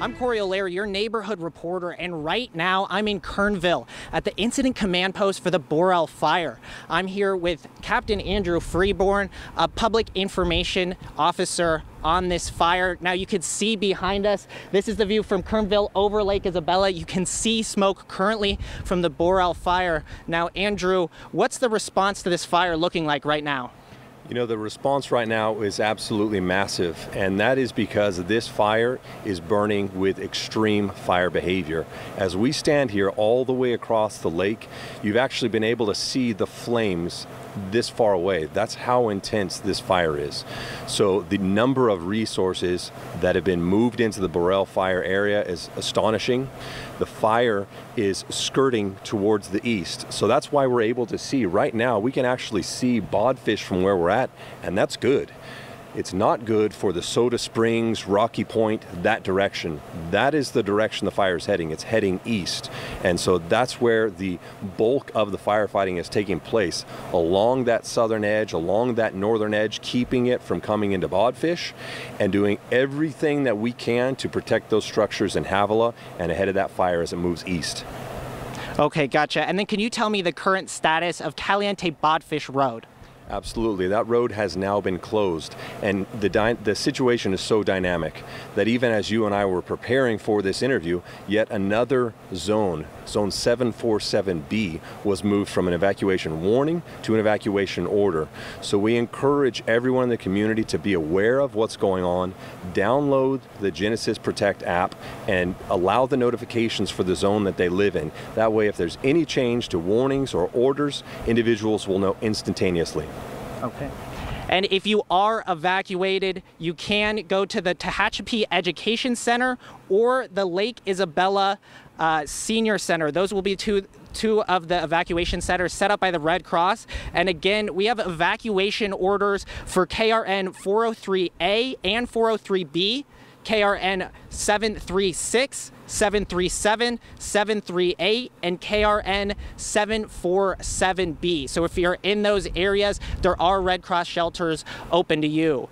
I'm Corey O'Leary, your neighborhood reporter, and right now I'm in Kernville at the Incident Command Post for the Borel Fire. I'm here with Captain Andrew Freeborn, a public information officer on this fire. Now you can see behind us, this is the view from Kernville over Lake Isabella. You can see smoke currently from the Borel fire. Now, Andrew, what's the response to this fire looking like right now? You know, the response right now is absolutely massive, and that is because this fire is burning with extreme fire behavior. As we stand here all the way across the lake, you've actually been able to see the flames this far away. That's how intense this fire is. So the number of resources that have been moved into the Borel fire area is astonishing. The fire is skirting towards the east. So that's why we're able to see right now, we can actually see bodfish from where we're at, and that's good. It's not good for the Soda Springs, Rocky Point, that direction. That is the direction the fire is heading. It's heading east. And so that's where the bulk of the firefighting is taking place along that southern edge, along that northern edge, keeping it from coming into Bodfish and doing everything that we can to protect those structures in Havilah and ahead of that fire as it moves east. Okay, gotcha. And then can you tell me the current status of Caliente Bodfish Road? Absolutely. That road has now been closed. And the, the situation is so dynamic that even as you and I were preparing for this interview, yet another zone, zone 747B, was moved from an evacuation warning to an evacuation order. So we encourage everyone in the community to be aware of what's going on, download the Genasys Protect app, and allow the notifications for the zone that they live in. That way, if there's any change to warnings or orders, individuals will know instantaneously. Okay. And if you are evacuated, you can go to the Tehachapi Education Center or the Lake Isabella uh, Senior Center. Those will be two two of the evacuation centers set up by the Red Cross. And again, we have evacuation orders for KRN 403A and 403B. KRN 736, 737, 738, and KRN 747B. So if you're in those areas, there are Red Cross shelters open to you.